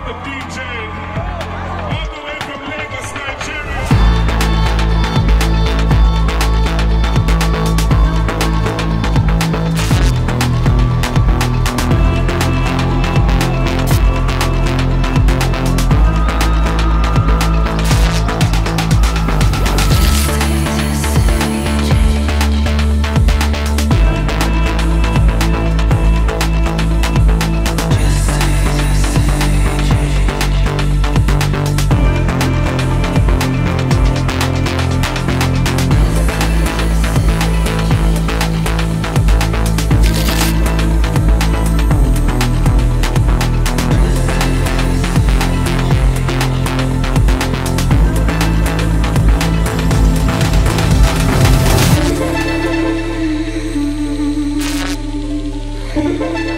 the DJ Música